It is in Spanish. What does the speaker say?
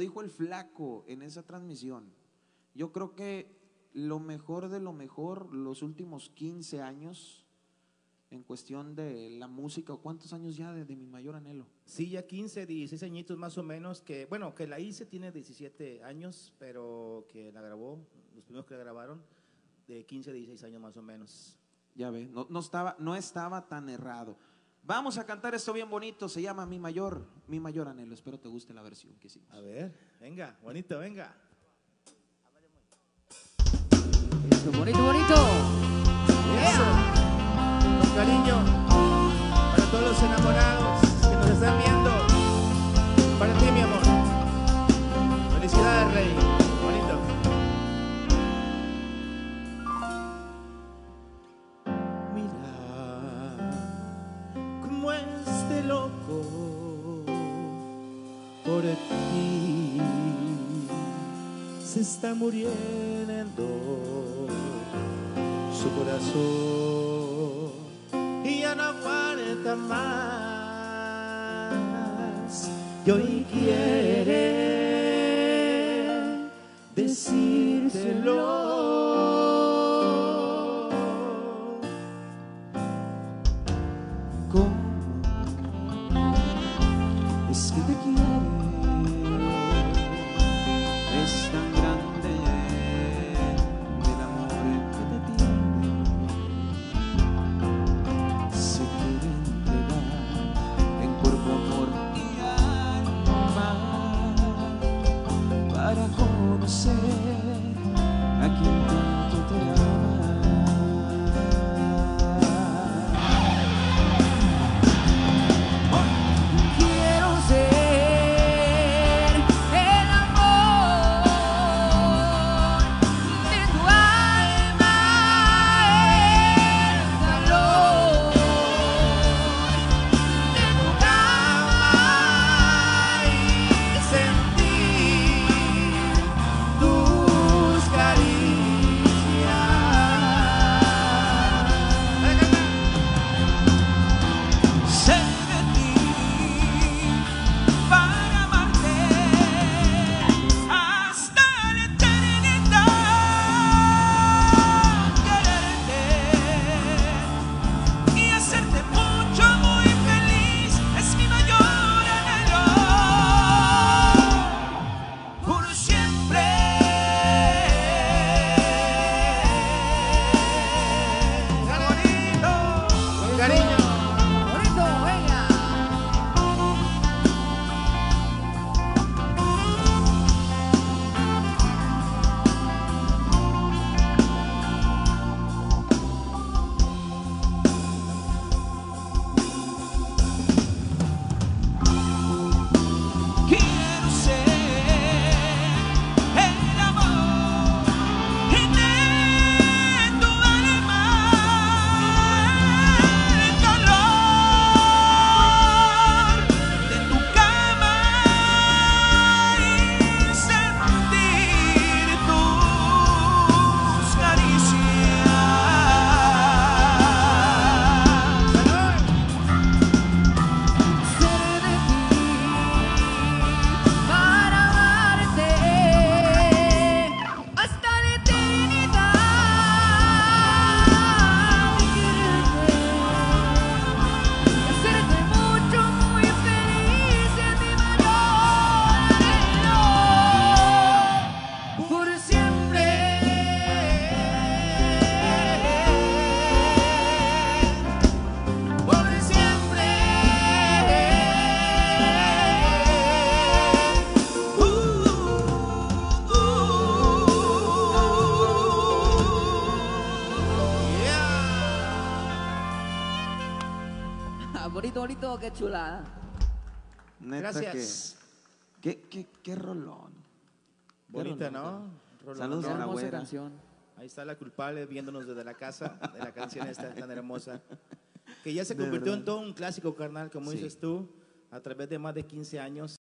dijo el flaco en esa transmisión. Yo creo que lo mejor de lo mejor, los últimos 15 años, en cuestión de la música, ¿cuántos años ya de, mi mayor anhelo? Sí, ya 15, 16 añitos más o menos, que bueno, que la hice tiene 17 años, pero que la grabó, los primeros que la grabaron, de 15, 16 años más o menos. Ya ve, no, no, estaba, no estaba tan errado. Vamos a cantar esto bien bonito, se llama Mi Mayor, Mi Mayor Anhelo. Espero te guste la versión que hicimos. A ver, venga, bonito, venga. Eso, bonito, bonito. Eso. Con cariño, para todos los enamorados que nos están viendo. Para ti, mi amor. Por ti. Se está muriendo su corazón y ya no aguanta más. Y hoy quiere você. Bonito, bonito, qué chula. Gracias. qué, qué, qué rolón. Bonita, ¿no? Saludos a la buena canción. Ahí está la culpable viéndonos desde la casa de la canción esta tan hermosa. Que ya se convirtió en todo un clásico, carnal, como dices tú, a través de más de 15 años.